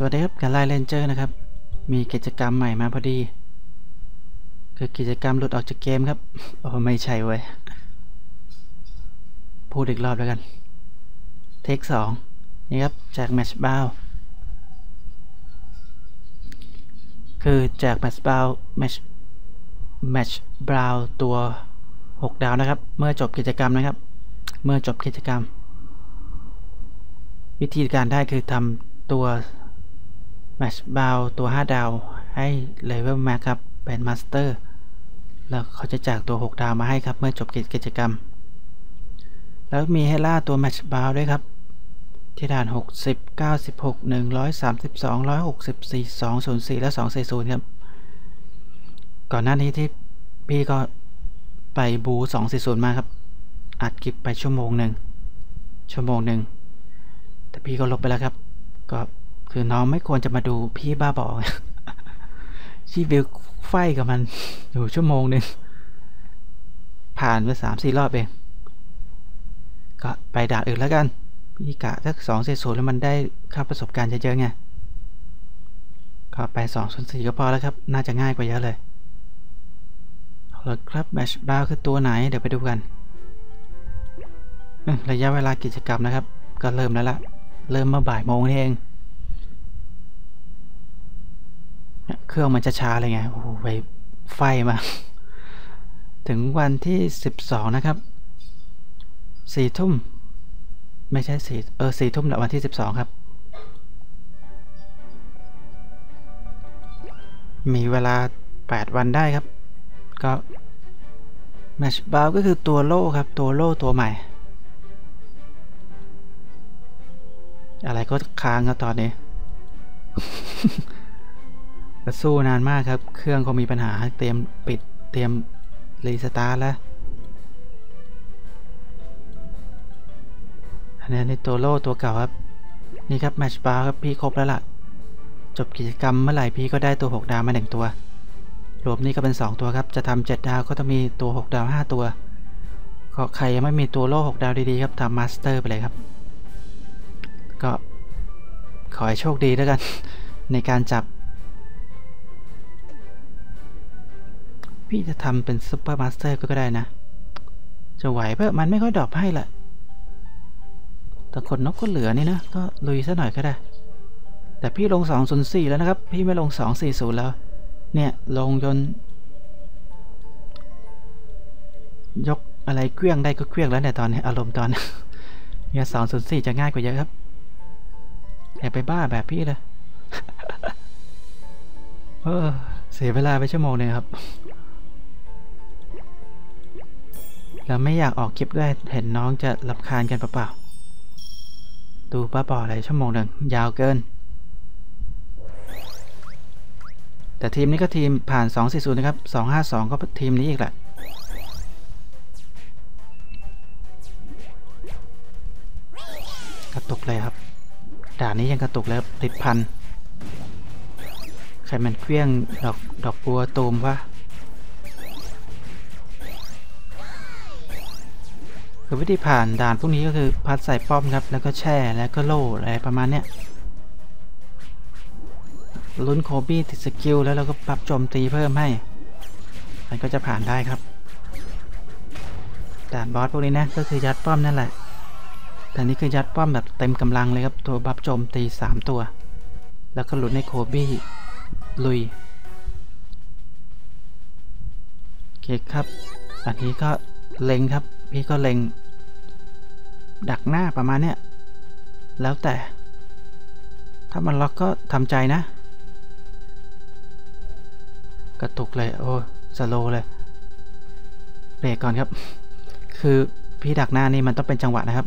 สวัสดีครับการไล่เลนเจอร์นะครับ มีกิจกรรมใหม่มาพอดี คือกิจกรรมหลุดออกจากเกมครับโอ้ไม่ใช่เว้ย พูดอีกรอบแล้วกัน เทคสองนี่ครับ จากแมชบาวคือจากแมชบาวแมชแมชบราวตัว 6 ดาวนะครับ เมื่อจบกิจกรรมนะครับ เมื่อจบกิจกรรม วิธีการได้คือทำตัว Mech Brown ตัว 5 ดาว ให้ Level Max ครับ เป็น master แล้วเขาจะแจกตัว 6 ดาวมาให้ครับ เมื่อจบกิจกรรม แล้วมีให้ล่าตัว Mech Brown ด้วยครับ ที่ด่าน 60 96 132 164 204 และ 240 ครับ ก่อนหน้านี้ที่พี่ก็ไปบู๊ 240 มาครับ อัดคลิปไปชั่วโมงหนึ่งชั่วโมงหนึ่งแต่พี่ก็ลบไปแล้วครับ ก็ คือน้องไม่ควรจะมาดูพี่บ้าบอชีวิวไฟกับมันอยู่ชั่วโมงหนึ่งผ่านไปสามสี่รอบเอง ก็ไปด่านอื่นแล้วกัน พี่กะสักสองเศษศูนย์แล้วมันได้ค่าประสบการณ์เยอะๆไงก็ไปสองส่วนสี่ก็พอแล้วครับ น่าจะง่ายกว่าเยอะเลยเอาละครับแมชบาวคือตัวไหน เดี๋ยวไปดูกัน ระยะเวลากิจกรรมนะครับ ก็เริ่มแล้วละเริ่มมาบ่ายโมงนี่เอง เครื่องมันจะช้าเลยไง โอ้โหไปไฟมา ถึงวันที่สิบสองนะครับ สี่ทุ่ม ไม่ใช่สี่เออสี่ทุ่มแหละวันที่สิบสองครับ มีเวลาแปดวันได้ครับ ก็แมชบาวก็คือตัวโล่ครับ ตัวโล่ตัวใหม่ อะไรก็ค้างครับตอนนี้ ก็สู้นานมากครับ เครื่องก็มีปัญหาเตรียมปิดเตรียมรีสตาร์ทแล้วอันนี้ในตัวโล่ตัวเก่าครับ นี่ครับ Mech Brown ครับพี่ครบแล้วล่ะ จบกิจกรรมเมื่อไหร่พี่ก็ได้ตัว 6 ดาวมาหนึ่งตัว รวมนี่ก็เป็น 2 ตัวครับ จะทำ7ดาวก็ต้องมีตัว 6 ดาว 5 ตัว ก็ใครยังไม่มีตัวโล่ 6 ดาวดีๆครับทำ master ไปเลยครับ ก็ขอให้โชคดีแล้วกัน ในการจับ พี่จะทำเป็น super master ก็ได้นะ จะไหวเหรอมันไม่ค่อย drop ให้ละแต่คนนกก็เหลือนี่นะ ก็ลุยซะหน่อยก็ได้ แต่พี่ลง 2 0 4 แล้วนะครับ พี่ไม่ลง 2 4 0 แล้ว เนี่ย ลงจน ยกอะไรเครื่องได้ก็เครื่องแล้วเนี่ยตอนนี้อารมณ์ตอนเนี่ยสองศูนย์สี่จะง่ายกว่าเยอะครับอย่าไปบ้าแบบพี่เลยเออเสียเวลาไปชั่วโมงนึงครับ แล้วไม่อยากออกคลิปด้วยเห็นน้องจะรำคาญกันเปล่าๆดูป้าบออะไรชั่วโมงหนึ่งยาวเกิน แต่ทีมนี้ก็ทีมผ่าน 240 นะครับ 252 ก็ทีมนี้อีกแหละกระตุกเลยครับ ด่านนี้ยังกระตุกแล้วติดพัน ใครมันเคลี้ยงดอกดอกบัวตูมวะ คือวิธีผ่านด่านพวกนี้ก็คืออัดใส่ป้อมครับ แล้วก็แช่แล้วก็โล่อะไรประมาณเนี้ยลุ้นโคนี้ติด skill แล้วเราก็ปรับโจมตีเพิ่มให้ มันก็จะผ่านได้ครับ ด่าน boss พวกนี้นะก็คือยัดป้อมนั่นแหละแต่นี่คือยัดป้อมแบบเต็มกำลังเลยครับ ตัว buff โจมตี 3 ตัว แล้วก็หลุ้นในโคบี้ลุยโอเคครับอันนี้ก็เล็งครับ พี่ก็เล็ง ดักหน้าประมาณเนี้ยแล้วแต่ ถ้ามันล็อกก็ทำใจนะ กระตุกเลย โอ้สโลเลยเบรกก่อนครับ คือพี่ดักหน้านี่มันต้องเป็นจังหวะนะครับ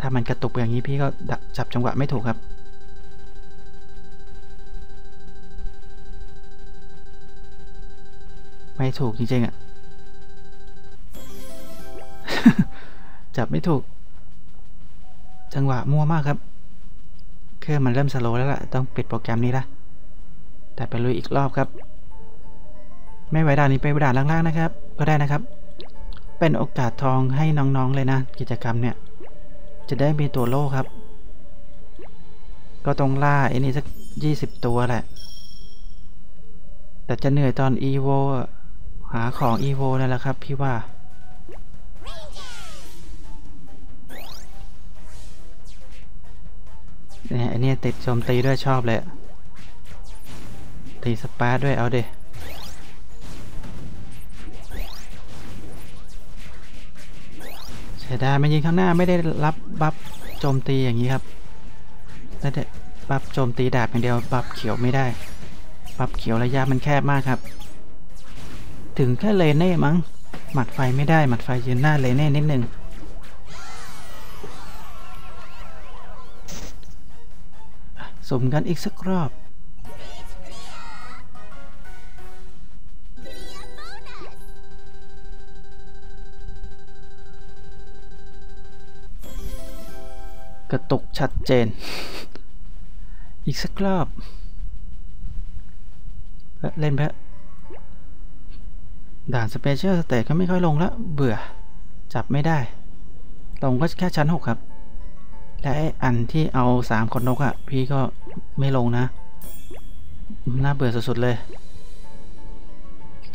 ถ้ามันกระตุกอย่างนี้พี่ก็จับจังหวะไม่ถูกครับไม่ถูกจริงๆอะ่ะ จับไม่ถูก จังหวะมั่วมากครับ เครื่องมันเริ่มสโลว์แล้วล่ะ ต้องปิดโปรแกรมนี้ละ แต่ไปลุยอีกรอบครับ ไม่ไหวด่านนี้ไปด่านล่างๆนะครับ ก็ได้นะครับ เป็นโอกาสทองให้น้องๆเลยนะ กิจกรรมเนี่ย จะได้มีตัวโล่ครับ ก็ต้องล่าไอ้นี่สักยี่สิบตัวแหละ แต่จะเหนื่อยตอนอีโวหาของอีโวนั่นแหละครับพี่ว่า เนี่ยอันนี้ติดโจมตีด้วยชอบเลยตีสปาร์ด้วยเอาเดเสียดายมันยิงข้างหน้าไม่ได้รับ buff โจมตีอย่างนี้ครับได้แต่ buff โจมตีดาบอย่างเดียว buff เขียวไม่ได้ buff เขียวระยะมันแคบมากครับ ถึงแค่เลเน่มั้งหมัดไฟไม่ได้หมัดไฟยืนหน้าเลเน่นิดนึง สมกันอีกสักรอบ กระตุกชัดเจน อีกสักรอบ เล่นไปเถอะด่าน special stage ก็ไม่ค่อยลงแล้วเบื่อ จับไม่ได้ ลงก็แค่ชั้น 6 ครับ และไอ้อันที่เอาสามขนนกอะ่ะ พี่ก็ไม่ลงนะ น่าเบื่อสุดๆเลย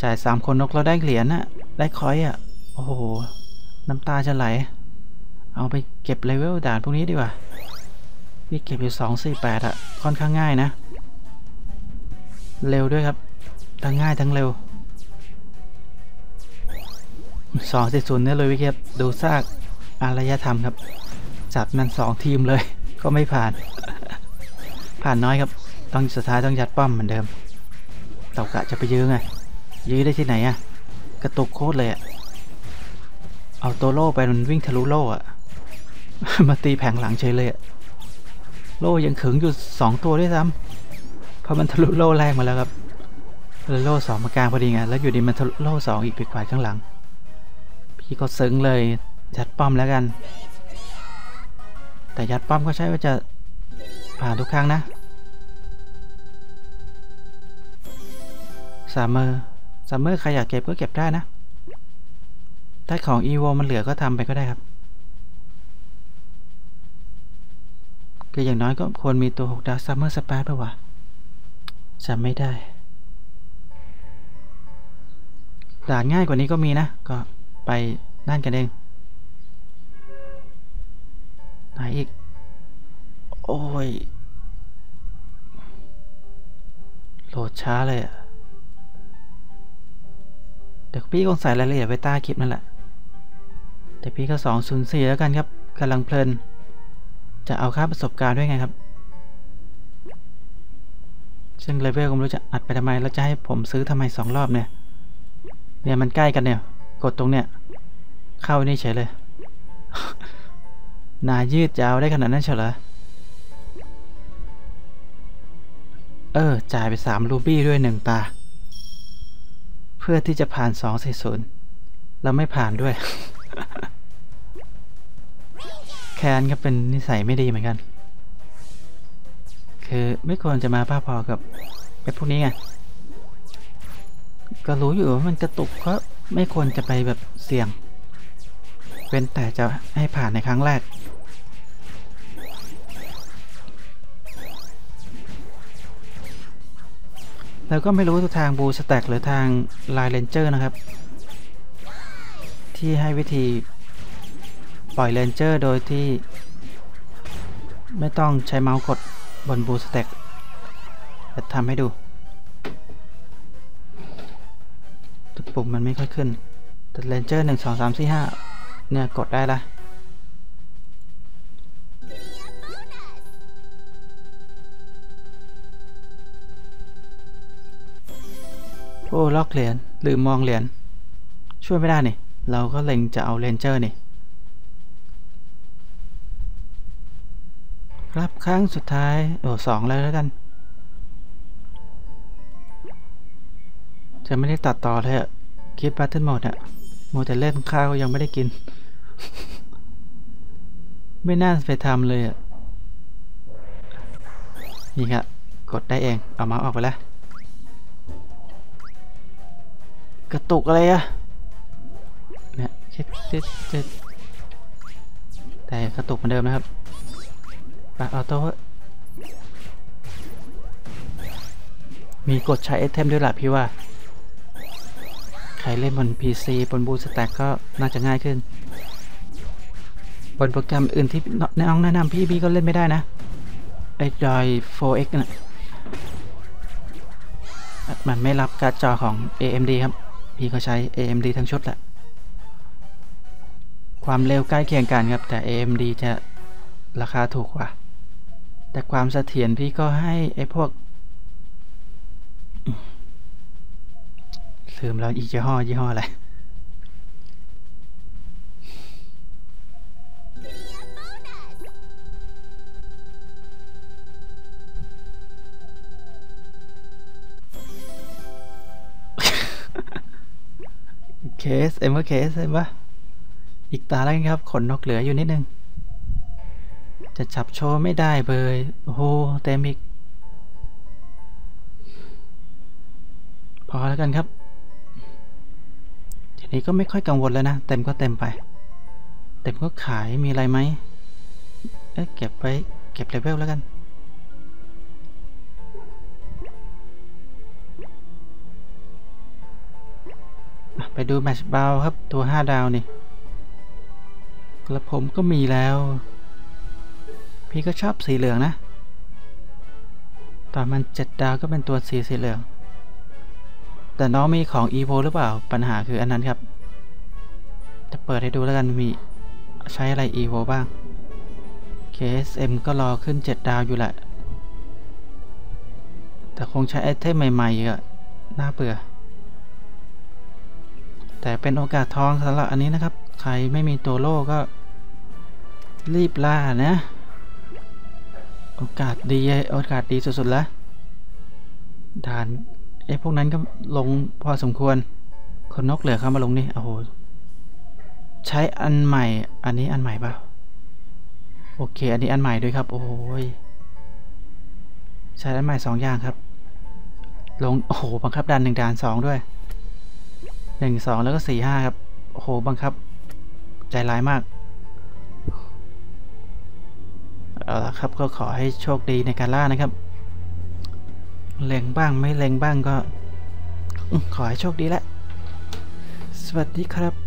จ่ายสามคนนกแล้วได้เหรียญอะได้ coin อะโอ้โห น้ำตาจะไหล เอาไปเก็บเลเวลด่านพวกนี้ดีกว่า พี่เก็บอยู่สองสี่แปดอะค่อนข้างง่ายนะ เร็วด้วยครับ ทั้งง่ายทั้งเร็วสองสี่ศูนย์เนี่ยเลยวิเก็บดูซากอารยธรรมครับ จับมันสองทีมเลย ก็ไม่ผ่าน ผ่านน้อยครับ ต้องสุดท้ายต้องยัดป้อมเหมือนเดิม เต่ากะจะไปยื้อไง ยื้อได้ที่ไหนอะกระตุกโคตรเลยอะเอาตัวโล่ไปมันวิ่งทะลุโล่อะมาตีแผงหลังเฉยเลยอะโล่ยังขึงอยู่สองตัวด้วยซ้ำเพราะมันทะลุโล่แรกมาแล้วครับเลยโล่สองมากลางพอดีไง แล้วอยู่ดีมันทะลุโล่สองอีกไปกวาข้างหลัง พี่ก็ซึ้งเลยยัดป้อมแล้วกัน แต่ยัดป้อมก็ใช่ว่าจะผ่านทุกครั้งนะ summer summer ใครอยากเก็บก็เก็บได้นะ ถ้าของ evo มันเหลือก็ทำไปก็ได้ครับ คืออย่างน้อยก็ควรมีตัว6ดาว summer สปาร์ป่าวะจำไม่ได้ ด่านง่ายกว่านี้ก็มีนะ ก็ไปนั่นกันเอง ไหนอีก โอ้ย โหลดช้าเลยอะเดี๋ยวพี่คงใส่รายละเอียดไว้ใต้คลิปนั่นแหละ แต่พี่ก็204แล้วกันครับกำลังเพลิน จะเอาค่าประสบการณ์ด้วยไงครับ ซึ่งเลเวลก็ไม่รู้จะอัดไปทำไม แล้วจะให้ผมซื้อทำไมสองรอบเนี่ย เนี่ยมันใกล้กันเนี่ย กดตรงเนี่ย เข้านี่เฉยเลย นายืดยาวได้ขนาดนั้นเฉยเหรอเออ จ่ายไป3รูบี้ด้วย1ตา เพื่อที่จะผ่าน2 4 0แล้วไม่ผ่านด้วย แคนก็เป็นนิสัยไม่ดีเหมือนกัน คือไม่ควรจะมาป้าพอกับไอ้พวกนี้ไง ก็รู้อยู่ว่ามันกระตุกก็ไม่ควรจะไปแบบเสี่ยงเว้นแต่จะให้ผ่านในครั้งแรก แล้วก็ไม่รู้ทาง BlueStacks หรือทาง LINE Rangers นะครับ ที่ให้วิธีปล่อย ranger โดยที่ ไม่ต้องใช้เมาส์กดบน BlueStacksจะทำให้ดูปุ่มมันไม่ค่อยขึ้นแต่ ranger หนึ่งสองสามสี่ห้าเนี่ยกดได้ละ โอ้ล็อกเหรียญลืมมองเหรียญช่วยไม่ได้นี่ เราก็เล็งจะเอา ranger นี่ ครับครั้งสุดท้าย โอ้สองเลยแล้วกัน จะไม่ได้ตัดต่อเลยอะคลิป Battle Mode อะโมแต่เล่นข้าวยังไม่ได้กิน ไม่น่าไปทำเลยอะนี่ครับกดได้เอง เอามาออกไปแล้ว กระตุกอะไรอะเนี่ยเช็ดเช็ดเช็ดแต่กระตุกเหมือนเดิมนะครับปะ auto มีกดใช้ item ด้วยละพี่ว่า ใครเล่นบน PC บน BlueStacks ก็น่าจะง่ายขึ้น บนโปรแกรมอื่นที่น้องแนะนำพี่พี่ก็เล่นไม่ได้นะ ไอ้ Droid4X น่ะมันไม่รับการ์ดจอของ AMD ครับ พี่ก็ใช้ AMD ทั้งชุดแหละ ความเร็วใกล้เคียงกันครับ แต่ AMD จะราคาถูกกว่า แต่ความเสถียรพี่ก็ให้ไอ้พวกลืมแล้วอีกยี่ห้อยี่ห้ออะไร เคสเอ็มว่าเคสเห็นปะอีกตาแล้วกันครับ ขนนกเหลืออยู่นิดนึง จะจับโชว์ไม่ได้เบยโอ้โหเต็มอีก พอแล้วกันครับ ทีนี้ก็ไม่ค่อยกังวลแล้วนะ เต็มก็เต็มไป เต็มก็ขายมีอะไรไหมเอ๊ะเก็บไว้ เก็บเลเวลแล้วกัน ไปดูแมชบาวครับ ตัว 5 ดาวนี่กระผมก็มีแล้ว พี่ก็ชอบสีเหลืองนะตอนมัน 7 ดาวก็เป็นตัวสีสีเหลือง แต่น้องมีของ EVO หรือเปล่า ปัญหาคืออันนั้นครับ จะเปิดให้ดูแล้วกันมีใช้อะไร EVO บ้าง KSM ก็รอขึ้น 7 ดาวอยู่แหละ แต่คงใช้ไอเทมใหม่ๆอะน่าเบื่อ แต่เป็นโอกาสทองสำหรับอันนี้นะครับ ใครไม่มีตัวโล่ก็ รีบล่านะ โอกาสดีโอกาสดีสุดๆแล้วด่านไอ้พวกนั้นก็ลงพอสมควร คนนกเหลือเข้ามาลงนี่โอ้โหใช้อันใหม่ อันนี้อันใหม่ปะโอเค อันนี้อันใหม่ด้วยครับ โอ้ยใช้อันใหม่สองอย่างครับ ลง โอ้โห บังคับดันหนึ่งด่านสองด้วย หนึ่งสองแล้วก็สี่ห้าครับ โอ้โห บังคับ ใจร้ายมาก เอาละครับก็ขอให้โชคดีในการล่านะครับ เล็งบ้างไม่เล็งบ้างก็ ขอให้โชคดีละ สวัสดีครับ